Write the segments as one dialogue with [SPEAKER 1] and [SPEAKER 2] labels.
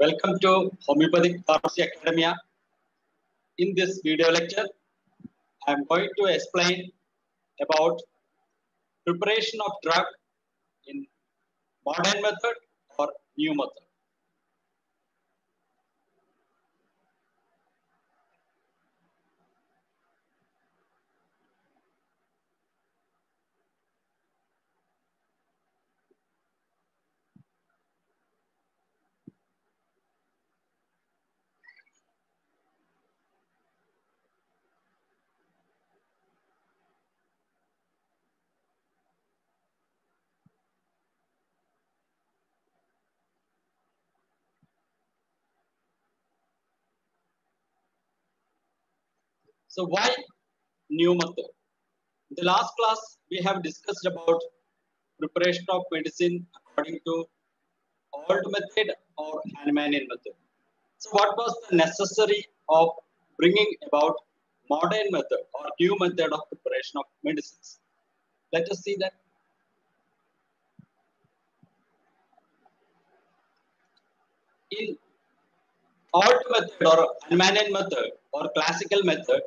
[SPEAKER 1] Welcome to Homeopathic Pharmacy Academia. In this video lecture, I am going to explain about preparation of drug in modern method or new method. So why new method? In the last class, we have discussed about preparation of medicine according to old method or Hahnemannian method. So what was the necessary of bringing about modern method or new method of preparation of medicines? Let us see that. In old method or Hahnemannian method or classical method,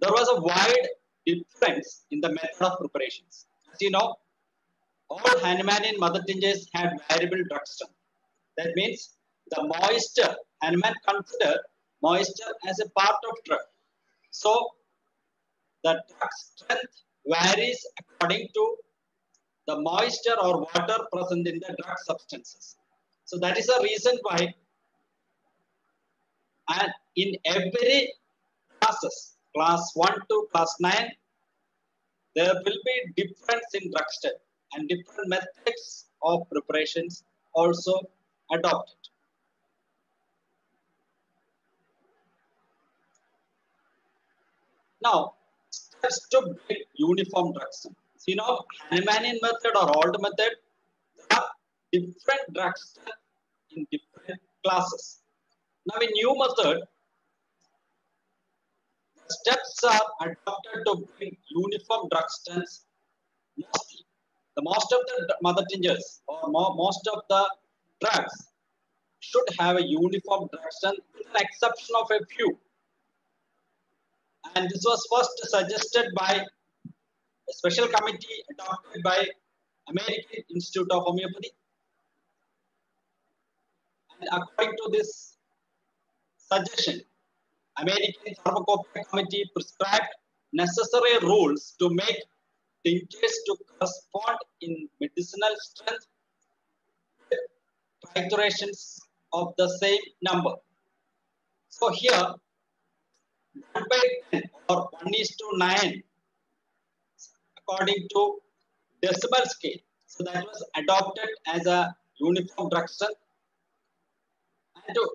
[SPEAKER 1] there was a wide difference in the method of preparations. As you know, all Hahnemannian mother tinctures had variable drug strength. That means the moisture, Hahnemann considered moisture as a part of drug. So the drug strength varies according to the moisture or water present in the drug substances. So that is the reason why and in every classes, class 1 to class 9, there will be difference in drug strength and different methods of preparations also adopted. Now, steps to build uniform drug. So, you know, Hahnemannian method or old method, there are different drug strength in different classes. Now, in new method, steps are adopted to bring uniform drug mostly. The most of the mother tinctures or mo most of the drugs should have a uniform drug strength with an exception of a few. And this was first suggested by a special committee adopted by American Institute of Homeopathy. And according to this suggestion, American Pharmacopoeia Committee prescribed necessary rules to make tinctures to correspond in medicinal strength triturations of the same number. So here, 1 by 10 or 1 is to 9 according to decimal scale. So that was adopted as a uniform direction. And to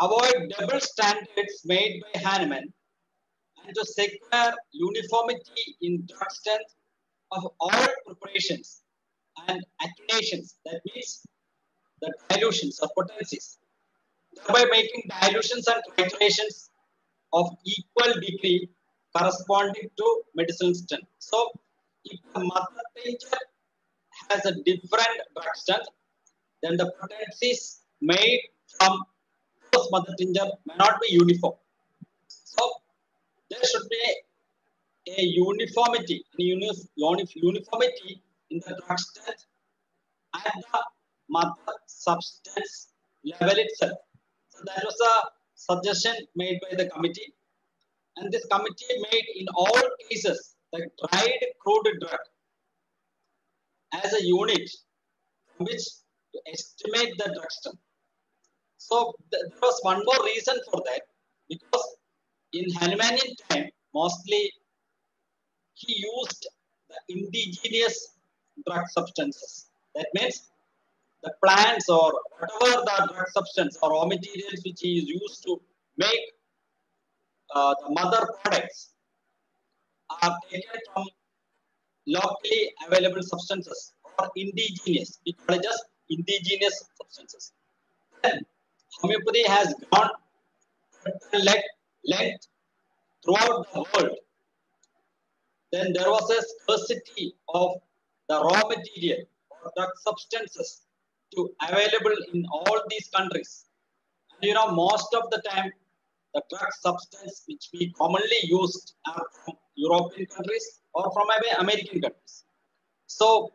[SPEAKER 1] avoid double standards made by Hahnemann and to secure uniformity in drug strength of all preparations and attenuations. That means the dilutions or potencies, thereby making dilutions and triturations of equal degree corresponding to medicinal strength. So, if the mother tincture has a different drug strength, then the potencies made from those mother tincture may not be uniform. So, there should be a uniformity, uniformity in the drug strength at the mother substance level itself. So that was a suggestion made by the committee. And this committee made in all cases the dried crude drug as a unit which to estimate the drug strength. So th there was one more reason for that because in Hahnemannian time, mostly he used the indigenous drug substances. That means the plants or whatever the drug substance or raw materials which he is used to make uh, the mother products are taken from locally available substances or indigenous. We call it just indigenous substances. Then homeopathy has gone length, length throughout the world. Then there was a scarcity of the raw material or drug substances to available in all these countries. And you know, most of the time, the drug substance which we commonly used are from European countries or from American countries. So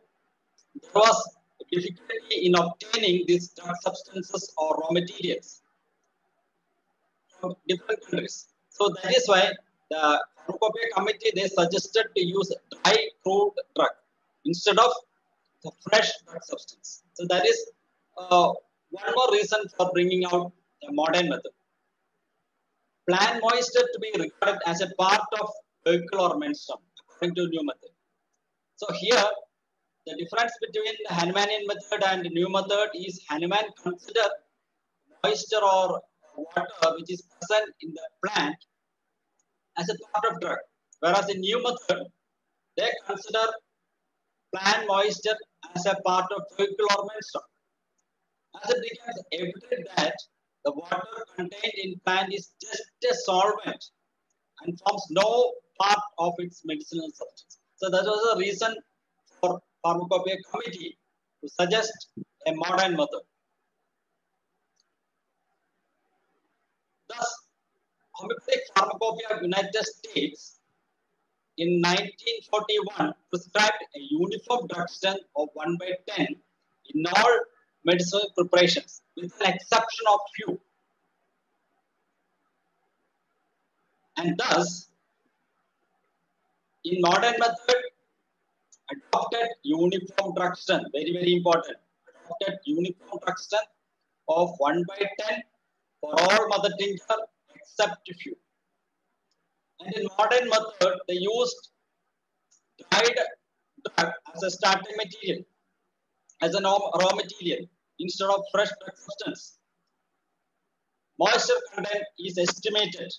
[SPEAKER 1] there was difficulty in obtaining these drug substances or raw materials from different countries. So that is why the Pharmacopoeia committee they suggested to use dry crude drug instead of the fresh drug substance. So that is uh, one more reason for bringing out a modern method. Plant moisture to be regarded as a part of vehicle or menstruum according to new method. So here the difference between the Hahnemannian method and new method is Hahnemann consider moisture or water which is present in the plant as a part of drug. Whereas in new method, they consider plant moisture as a part of vehicle or menstruum. As it becomes evident that the water contained in plant is just a solvent and forms no part of its medicinal substance. So that was the reason for Pharmacopoeia Committee to suggest a modern method. Thus, Homeopathic Pharmacopoeia of United States in 1941 prescribed a uniform drug strength of 1 by 10 in all medicinal preparations, with an exception of few. And thus, in modern method, adopted uniform drug strength, very, very important, adopted uniform drug strength of 1 by 10 for all mother tincture except few. And in modern method, they used dried drug as a starting material, as a raw material instead of fresh drug substance. Moisture content is estimated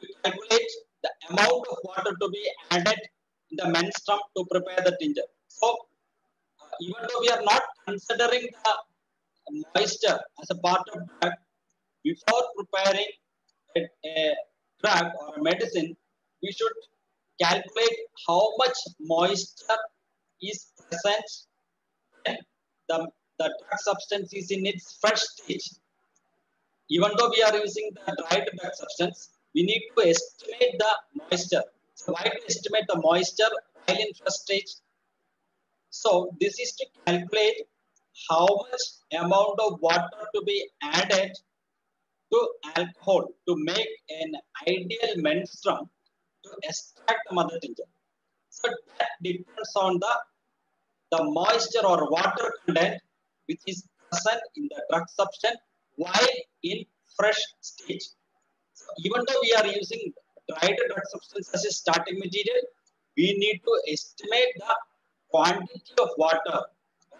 [SPEAKER 1] to calculate the amount of water to be added the menstruum to prepare the tincture. So, uh, even though we are not considering the moisture as a part of drug, before preparing a, a drug or a medicine, we should calculate how much moisture is present when the, the drug substance is in its fresh stage. Even though we are using the dried drug substance, we need to estimate the moisture. Why to estimate the moisture while in fresh stage? So this is to calculate how much amount of water to be added to alcohol to make an ideal menstruum to extract the mother tincture. So that depends on the, the moisture or water content which is present in the drug substance while in fresh stage. So even though we are using dried drug substance as a starting material, we need to estimate the quantity of water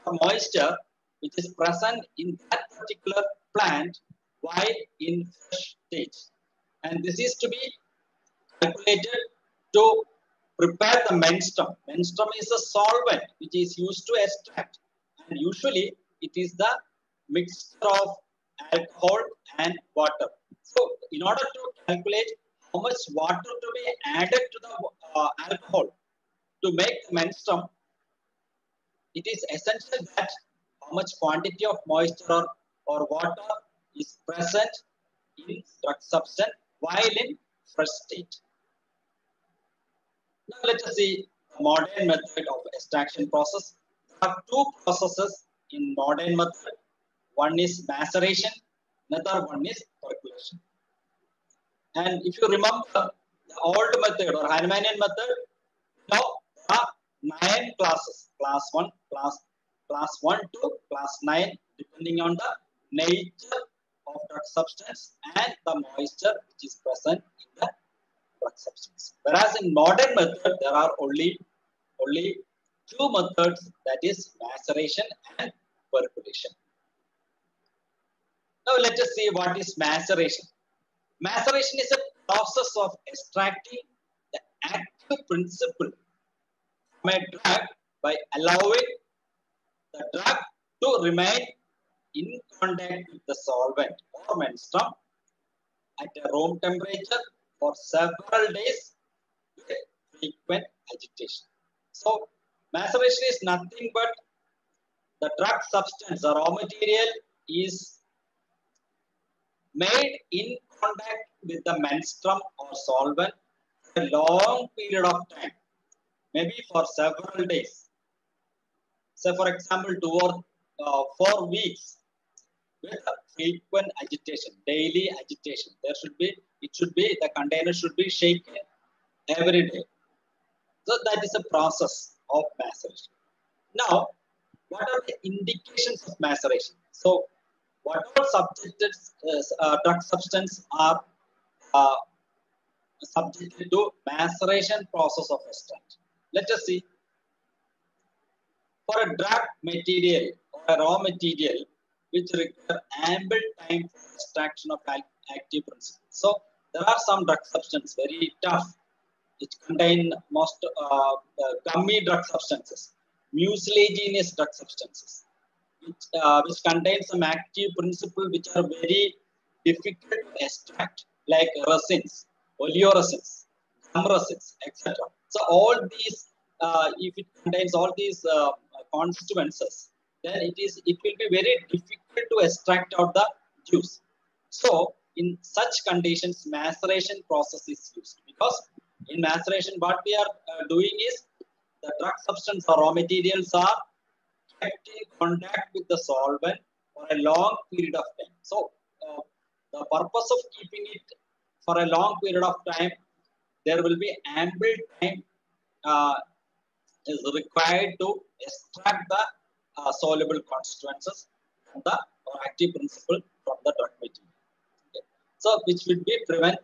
[SPEAKER 1] or moisture which is present in that particular plant while in fresh stage. And this is to be calculated to prepare the menstruum. Menstruum is a solvent which is used to extract. And usually it is the mixture of alcohol and water. So in order to calculate how much water to be added to the uh, alcohol to make the menstruum, it is essential that how much quantity of moisture or, or water is present in drug substance while in fresh state. Now let us see modern method of extraction process. There are two processes in modern method. One is maceration, another one is percolation. And if you remember the old method or Hahnemannian method, now are nine classes, class one, class class one to class nine, depending on the nature of drug substance and the moisture which is present in the drug substance. Whereas in modern method, there are only, only two methods that is maceration and percolation. Now let us see what is maceration. Maceration is a process of extracting the active principle from a drug by allowing the drug to remain in contact with the solvent or menstruum at a room temperature for several days with frequent agitation. So maceration is nothing but the drug substance, the raw material is made in contact with the menstruum or solvent for a long period of time, maybe for several days. Say, for example, two or uh, four weeks with a frequent agitation, daily agitation. There should be, it should be, the container should be shaken every day. So that is a process of maceration. Now, what are the indications of maceration? So, what all subjected uh, drug substance are uh, subjected to maceration process of extract. Let us see. For a drug material or a raw material which require ample time for extraction of active principles. So there are some drug substances very tough which contain most uh, uh, gummy drug substances, mucilaginous drug substances, which, uh, which contain some active principle which are very difficult to extract, like resins, oleoresins, gum resins, etc. So all these, uh, if it contains all these uh, then it is it will be very difficult to extract out the juice. So in such conditions, maceration process is used because in maceration, what we are uh, doing is the drug substance or raw materials are in contact with the solvent for a long period of time. So uh, the purpose of keeping it for a long period of time, there will be ample time uh, is required to extract the uh, soluble constituents from the active principle from the drug material. Okay. So which will be prevent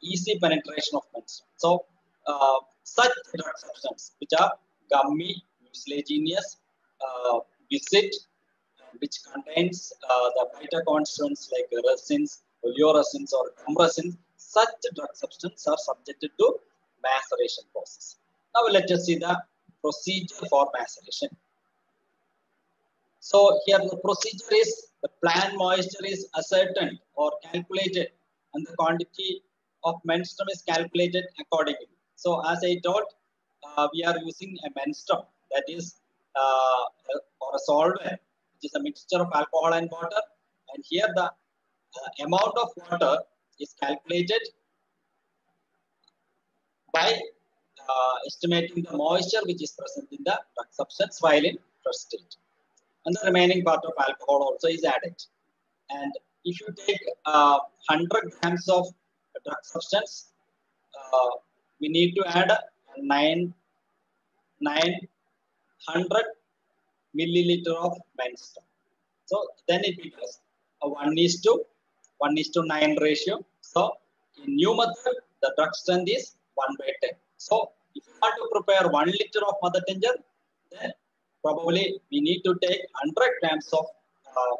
[SPEAKER 1] easy penetration of menstruum. So uh, such drug substances which are gummy, mucilaginous, uh, viscid, which contains uh, the phytoconstituents like resins, oleoresins or gum resins, such drug substances are subjected to maceration process. Now let us see the procedure for maceration. So here the procedure is the plant moisture is ascertained or calculated and the quantity of menstruum is calculated accordingly. So as I told, uh, we are using a menstruum that is uh, or a solvent, which is a mixture of alcohol and water. And here the uh, amount of water is calculated by uh, estimating the moisture which is present in the drug substance while in fresh state. And the remaining part of alcohol also is added. And if you take uh, 100 grams of drug substance, uh, we need to add 9, 9, 900 milliliter of menstruum. So then it becomes a 1 is to 1 is to 9 ratio. So in new method, the drug strength is 1 by 10. So if you want to prepare 1 liter of mother tincture, then probably we need to take 100 grams of uh,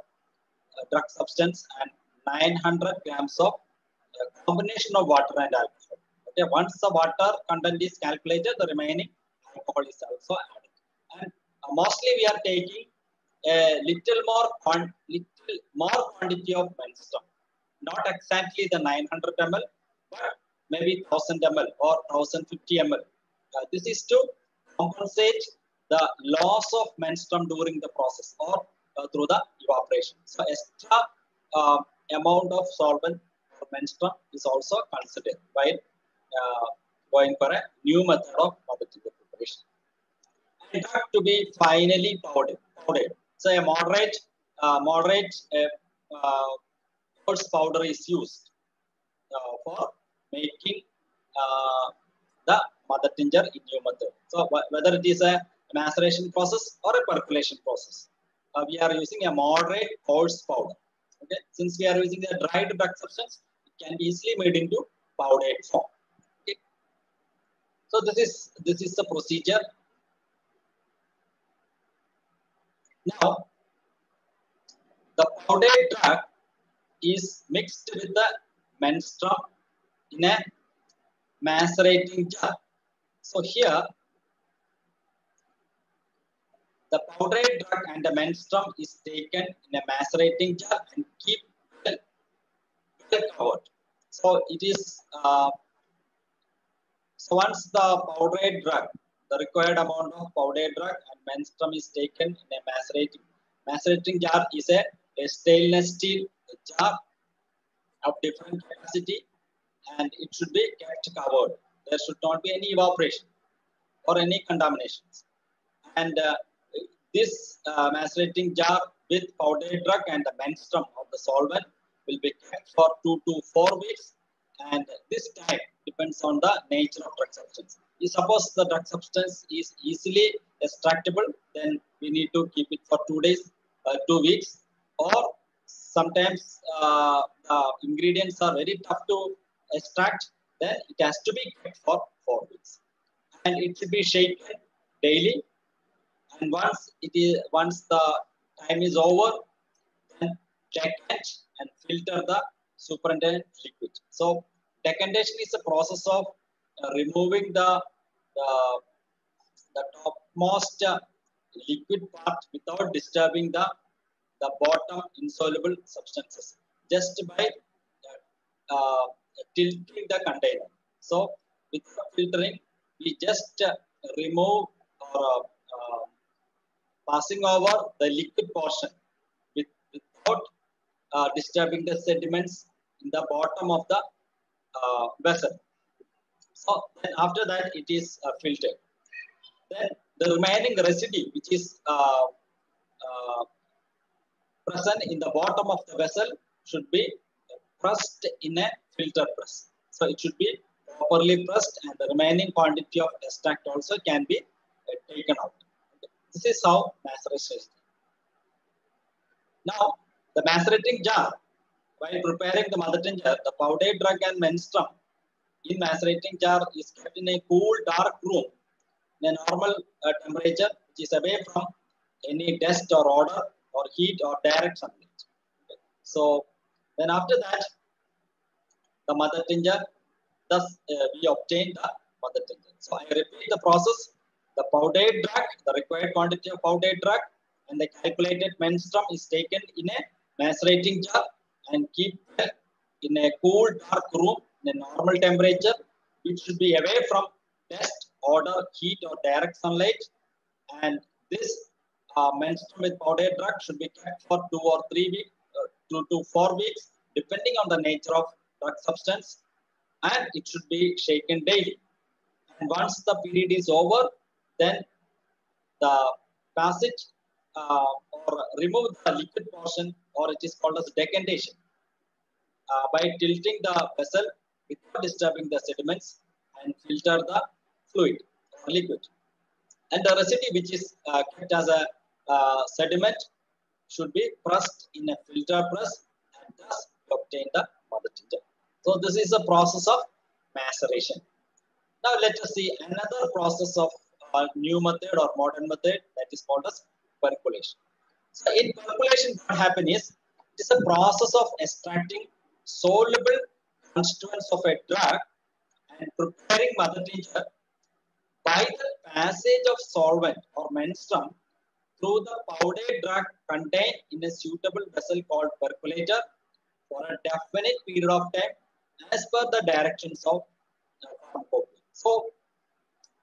[SPEAKER 1] drug substance and 900 grams of uh, combination of water and alcohol. Okay, once the water content is calculated, the remaining alcohol is also added. And uh, mostly we are taking a little more, little more quantity of menstruum. Not exactly the 900 ml, but maybe 1000 ml or 1050 ml. Uh, this is to compensate the loss of menstruum during the process or uh, through the evaporation. So extra uh, amount of solvent for menstruum is also considered while uh, going for a new method of preparation. To be finally powdered. powdered. So a moderate, uh, moderate uh, coarse powder is used uh, for making uh, the mother tincture in your method. So whether it is a maceration process or a percolation process, uh, we are using a moderate coarse powder. Okay, since we are using a dried drug substance, it can be easily made into powdered form. Okay. So this is this is the procedure. Now, the powdered drug is mixed with the menstruum in a macerating jar. So here, the powdered drug and the menstruum is taken in a macerating jar and keep well, well covered. So it is, uh, so once the powdered drug, the required amount of powdered drug and menstruum is taken in a macerating, macerating jar is a, a stainless steel jar of different capacity and it should be kept covered. There should not be any evaporation or any contaminations. And uh, this uh, macerating jar with powdered drug and the menstruum of the solvent will be kept for two to four weeks. And this time depends on the nature of drug substance. Suppose the drug substance is easily extractable, then we need to keep it for two days, uh, two weeks. Or sometimes uh, the ingredients are very tough to extract, then it has to be kept for four weeks. And it should be shaken daily. And once it is once the time is over, then decant and filter the supernatant liquid. So decantation is a process of uh, removing the, the, the topmost uh, liquid part without disturbing the, the bottom insoluble substances just by uh, tilting the container. So with filtering, we just uh, remove or uh, passing over the liquid portion with, without uh, disturbing the sediments in the bottom of the uh, vessel. So then after that it is uh, filtered. Then the remaining residue which is uh, uh, present in the bottom of the vessel should be pressed in a filter press. So it should be properly pressed and the remaining quantity of extract also can be uh, taken out. This is how maceration is Now, the macerating jar, while preparing the mother tincture, the powdered drug and menstruum in macerating jar is kept in a cool, dark room in a normal uh, temperature, which is away from any dust or odor or heat or direct sunlight. Okay. So, then after that, the mother tincture, thus uh, we obtain the mother tincture. So, I repeat the process the powdered drug, the required quantity of powdered drug, and the calculated menstruum is taken in a macerating jar and keep in a cool, dark room in a normal temperature, which should be away from dust, odor, heat, or direct sunlight. And this uh, with powdered drug should be kept for two or three weeks, uh, two to four weeks, depending on the nature of drug substance. And it should be shaken daily. And once the period is over, then the passage uh, or remove the liquid portion or it is called as decantation uh, by tilting the vessel without disturbing the sediments and filter the fluid or liquid. And the residue which is uh, kept as a uh, sediment should be pressed in a filter press and thus obtain the mother tincture. So this is a process of maceration. Now let us see another process of a new method or modern method that is called as percolation. So in percolation, what happens is it is a process of extracting soluble constituents of a drug and preparing mother tincture by the passage of solvent or menstruum through the powdered drug contained in a suitable vessel called percolator for a definite period of time as per the directions of So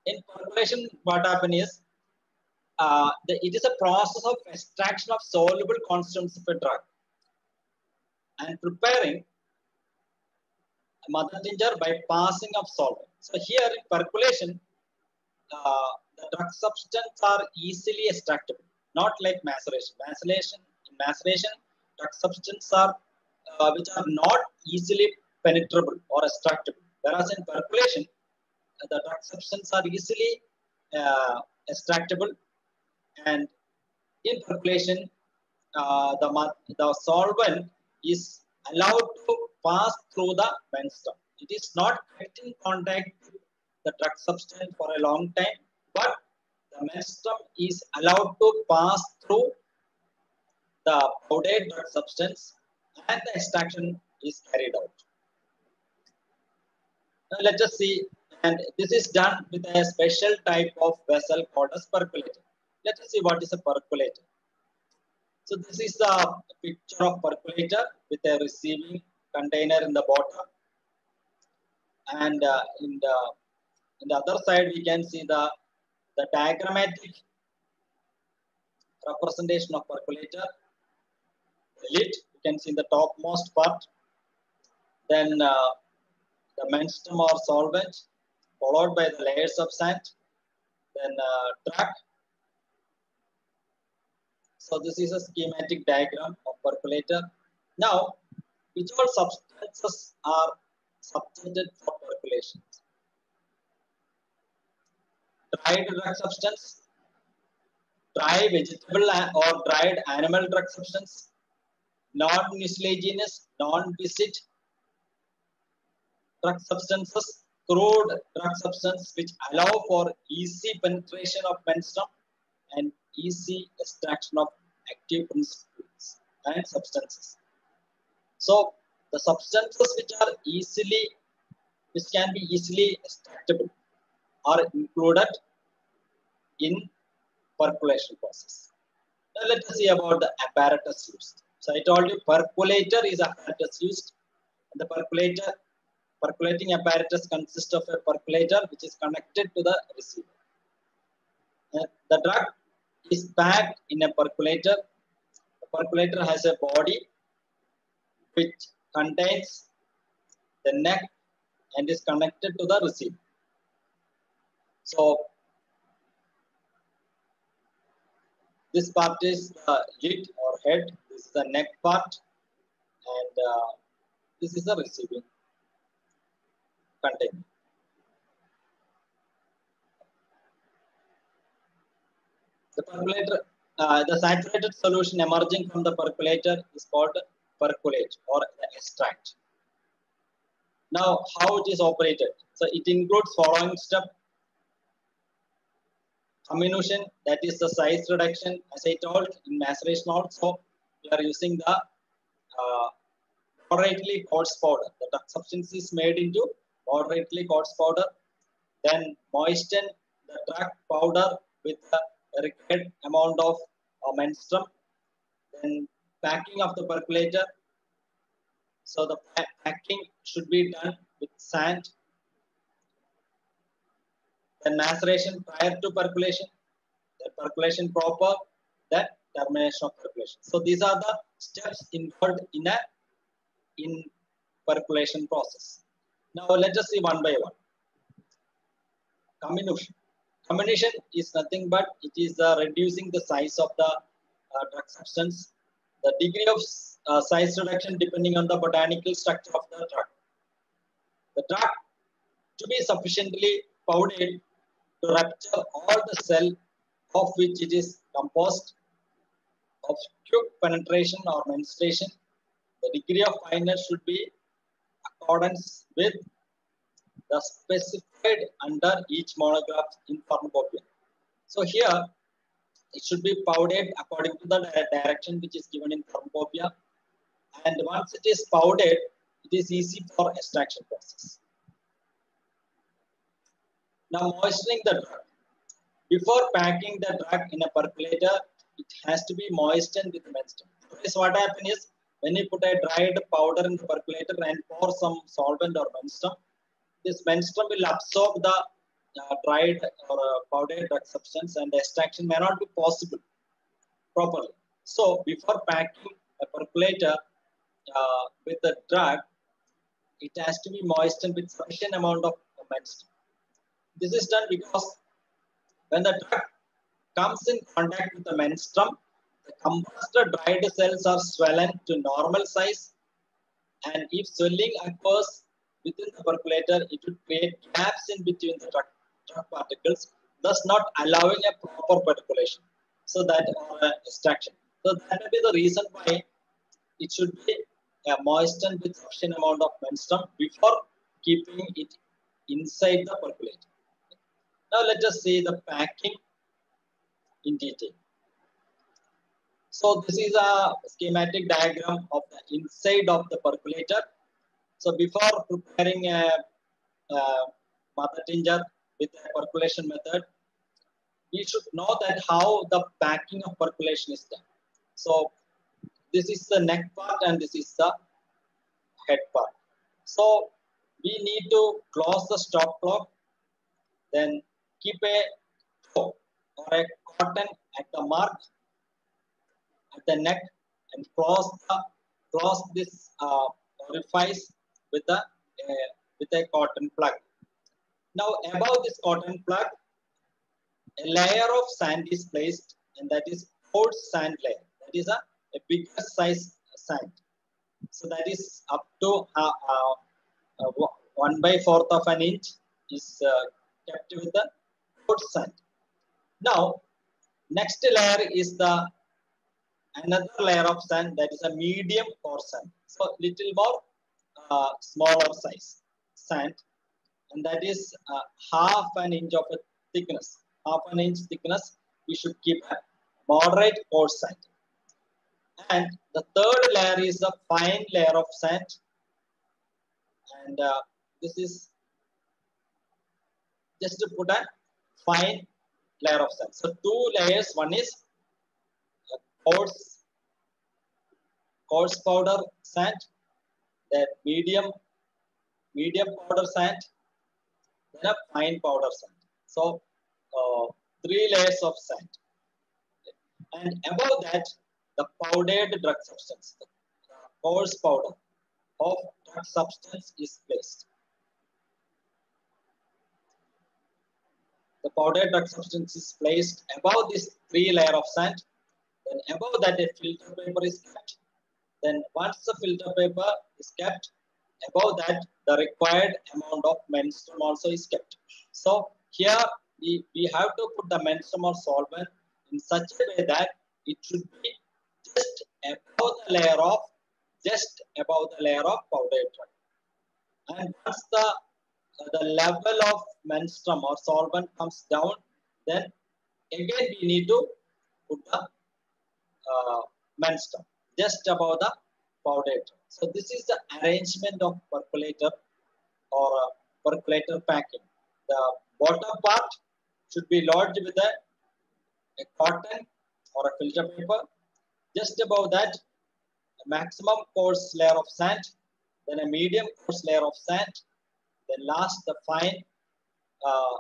[SPEAKER 1] in percolation, what happens is uh, the, it is a process of extraction of soluble constituents of a drug and preparing mother tincture by passing of solvent. So here in percolation, uh, the drug substances are easily extractable, not like maceration. Maceration, in maceration, drug substances are uh, which are not easily penetrable or extractable. Whereas in percolation, the drug substances are easily uh, extractable and in percolation uh, the, the solvent is allowed to pass through the menstruum. It is not kept in contact with the drug substance for a long time, but the menstruum is allowed to pass through the powdered drug substance and the extraction is carried out. Now let us see and this is done with a special type of vessel called as percolator. Let us see what is a percolator. So this is the picture of percolator with a receiving container in the bottom. And uh, in the in the other side, we can see the, the diagrammatic representation of percolator. Lid, you can see the topmost part. Then uh, the menstruum or solvent, followed by the layers of sand. Then uh, track. So this is a schematic diagram of percolator. Now, which all substances are subjected for percolation? Dried drug substance, dry vegetable or dried animal drug substance, non-mucilaginous, non-viscid drug substances, crude drug substance which allow for easy penetration of menstruum and easy extraction of active principles and substances. So the substances which are easily, which can be easily extractable are included in percolation process. Now let us see about the apparatus used. So I told you percolator is a apparatus used. The percolator, percolating apparatus consists of a percolator which is connected to the receiver. Uh, the drug is packed in a percolator. The percolator has a body which contains the neck and is connected to the receiver. So this part is the lid or head. This is the neck part, and uh, this is the receiving container. The percolator, uh, the saturated solution emerging from the percolator is called percolate or extract. Now, how it is operated? So it includes following step. Comminution, that is the size reduction. As I told in maceration also, we are using the uh, moderately coarse powder. The substance is made into moderately coarse powder. Then moisten the drug powder with the required amount of uh, menstruum. Then packing of the percolator. So the packing should be done with sand. Then maceration prior to percolation, the percolation proper, then termination of percolation. So these are the steps involved in a in percolation process. Now let us see one by one. Comminution. Comminution is nothing but it is uh, reducing the size of the uh, drug substance the degree of uh, size reduction depending on the botanical structure of the drug. The drug to be sufficiently powdered to rupture all the cell of which it is composed of quick penetration or menstruation. The degree of fineness should be accordance with the specified under each monograph in pharmacopoeia. So here it should be powdered according to the direction which is given in pharmacopoeia. And once it is powdered, it is easy for extraction process. Now moistening the drug. Before packing the drug in a percolator, it has to be moistened with menstruum. So what happens is when you put a dried powder in the percolator and pour some solvent or menstruum, this menstruum will absorb the uh, dried or uh, powdered drug substance and extraction may not be possible properly. So before packing a percolator uh, with the drug, it has to be moistened with sufficient amount of menstruum. This is done because when the drug comes in contact with the menstruum, the compressed dried cells are swollen to normal size and if swelling occurs within the percolator, it will create gaps in between the drug particles, thus not allowing a proper percolation. So that uh, extraction. So that may be the reason why it should be uh, moistened with sufficient amount of menstruum before keeping it inside the percolator. Now let us see the packing in detail. So this is a schematic diagram of the inside of the percolator. So before preparing a, a mother tincture with the percolation method, we should know that how the packing of percolation is done. So this is the neck part and this is the head part. So we need to close the stopcock, then keep a or a cotton at the mark at the neck and close the close this uh, orifice with a uh, with a cotton plug. Now above this cotton plug, a layer of sand is placed, and that is coarse sand layer. That is a, a bigger size sand. So that is up to uh, uh, uh, one by fourth of an inch is uh, kept with the coarse sand. Now, next layer is the another layer of sand that is a medium coarse sand. So little more uh, smaller size sand, and that is uh, half an inch of thickness. Half an inch thickness. We should keep a moderate coarse sand. And the third layer is a fine layer of sand, and uh, this is just to put a fine layer of sand. So two layers. One is coarse coarse powder sand, that medium medium powder sand, then a fine powder sand. So uh, three layers of sand. And above that, the powdered drug substance, the coarse powder of drug substance is placed. The powdered drug substance is placed above this three layer of sand. Then above that, a filter paper is kept. Then once the filter paper is kept, above that, the required amount of menstruum also is kept. So here we, we have to put the menstruum or solvent in such a way that it should be just above the layer of just above the layer of powdered drug. And once the the level of menstruum or solvent comes down, then again we need to put the uh, menstruum just above the powdered. So this is the arrangement of percolator or uh, percolator packing. The bottom part should be lodged with a, a cotton or a filter paper. Just above that, a maximum coarse layer of sand, then a medium coarse layer of sand, then last the fine uh,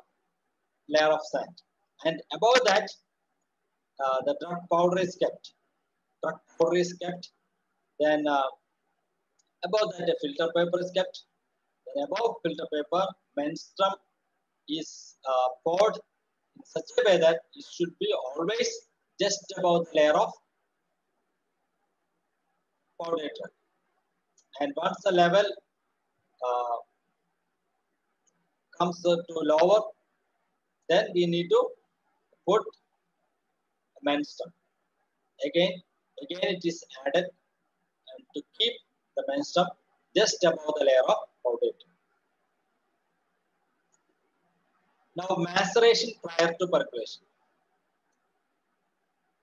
[SPEAKER 1] layer of sand. And above that, uh, the drug powder is kept. Drug powder is kept. Then uh, above that, a filter paper is kept. Then above filter paper, menstruum is uh, poured in such a way that it should be always just above the layer of powder. And once the level uh, comes to lower, then we need to put menstruum. Again, again it is added to keep the menstruum just above the layer of powder. Now maceration prior to percolation.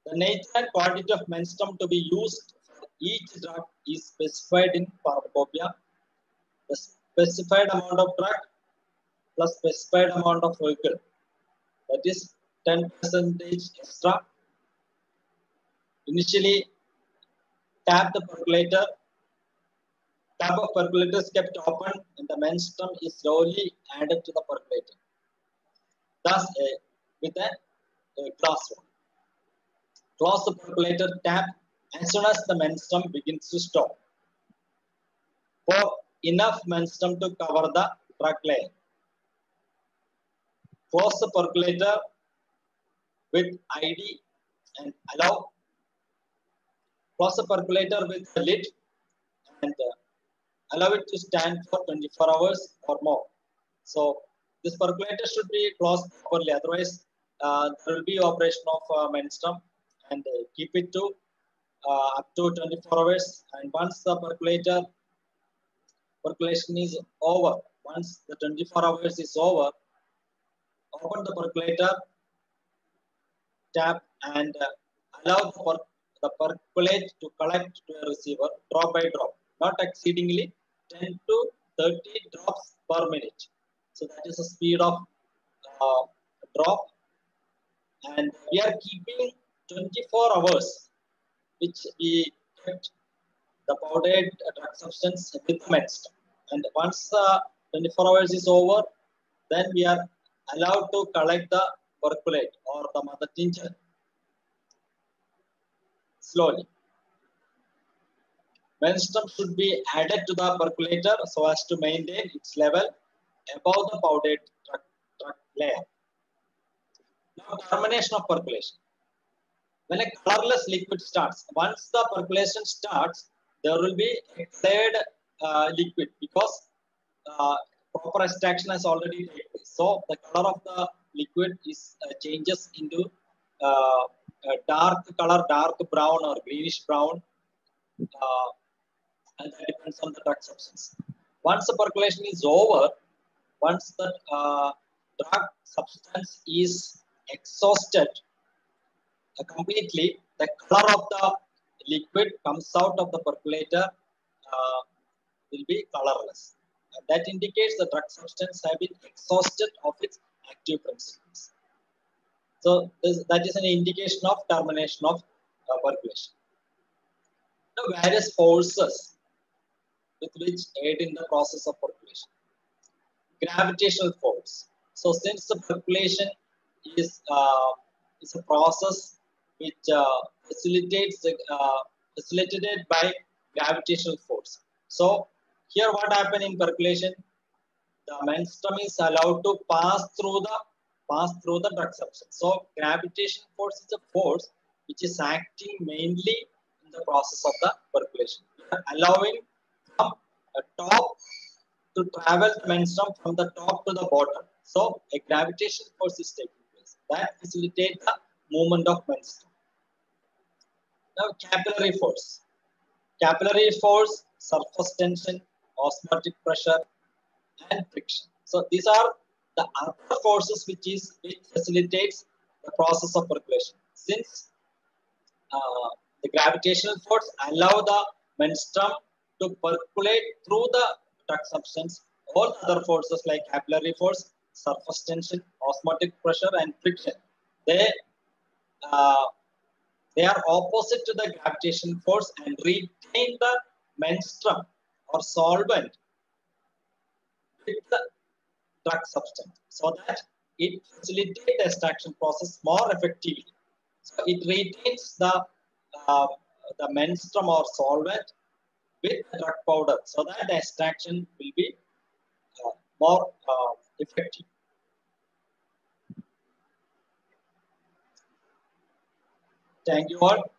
[SPEAKER 1] The nature and quantity of menstruum to be used for each drug is specified in pharmacopoeia. The specified amount of drug plus specified amount of vehicle. That is 10 percentage extra. Initially, tap the percolator. Tap of percolator is kept open and the menstruum is slowly added to the percolator. Thus, a, with a, a glass. Close the percolator tap as soon as the menstruum begins to stop. For enough menstruum to cover the drug layer close the percolator with ID and allow. Close the percolator with the lid and uh, allow it to stand for 24 hours or more. So this percolator should be closed properly, otherwise uh, there will be operation of uh, menstruum and uh, keep it to uh, up to 24 hours. And once the percolator percolation is over, once the 24 hours is over, open the percolator tap and uh, allow the, the percolate to collect to a receiver drop by drop, not exceedingly 10 to 30 drops per minute. So that is the speed of uh, drop. And we are keeping 24 hours, which we kept the powdered drug substance with menstruum. And once the 24 hours is over, then we are allowed to collect the percolate or the mother tincture. Slowly. Menstruum should be added to the percolator so as to maintain its level above the powdered drug, drug layer. Now, termination of percolation. When a colorless liquid starts, once the percolation starts, there will be a cleared uh, liquid because uh, proper extraction has already taken place. So the color of the liquid is uh, changes into uh, dark color, dark brown or greenish brown, uh, and that depends on the drug substance. Once the percolation is over, once the uh, drug substance is exhausted uh, completely, the color of the liquid comes out of the percolator uh, will be colorless. And that indicates the drug substance have been exhausted of its active principles. So this, that is an indication of termination of uh, percolation. The various forces with which aid in the process of percolation. Gravitational force. So since the percolation is, uh, is a process which uh, facilitates uh, facilitated by gravitational force. So here what happened in percolation? The menstruum is allowed to pass through the pass through the drug substance. So gravitational force is a force which is acting mainly in the process of the percolation, allowing from the uh, top to travel the menstruum from the top to the bottom. So a gravitational force is taking place that facilitates the movement of menstruum. Now capillary force. Capillary force, surface tension, osmotic pressure, and friction. So these are the other forces which is which facilitates the process of percolation. Since uh, the gravitational force allow the menstruum to percolate through the drug substance, all other forces like capillary force, surface tension, osmotic pressure, and friction, they uh, they are opposite to the gravitational force and retain the menstruum or solvent with the drug substance so that it facilitates the extraction process more effectively. So it retains the uh, the menstruum or solvent with the drug powder so that the extraction will be uh, more uh, effective. Thank you all.